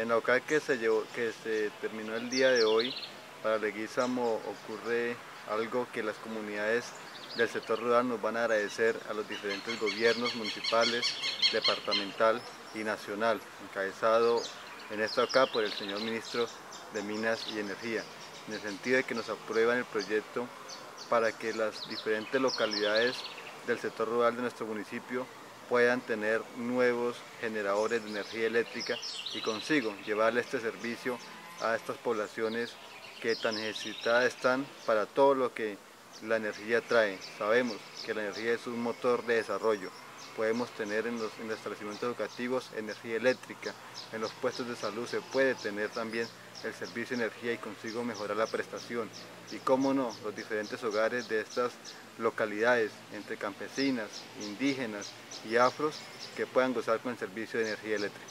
En la local que se, terminó el día de hoy, para Leguízamo ocurre algo que las comunidades del sector rural nos van a agradecer a los diferentes gobiernos municipales, departamental y nacional, encabezado en esta acá por el señor ministro de Minas y Energía, en el sentido de que nos aprueban el proyecto para que las diferentes localidades del sector rural de nuestro municipio puedan tener nuevos generadores de energía eléctrica y consigo llevarle este servicio a estas poblaciones que tan necesitadas están para todo lo que la energía trae. Sabemos que la energía es un motor de desarrollo. Podemos tener en los, en los establecimientos educativos energía eléctrica, en los puestos de salud se puede tener también el servicio de energía y consigo mejorar la prestación. Y cómo no, los diferentes hogares de estas localidades, entre campesinas, indígenas y afros, que puedan gozar con el servicio de energía eléctrica.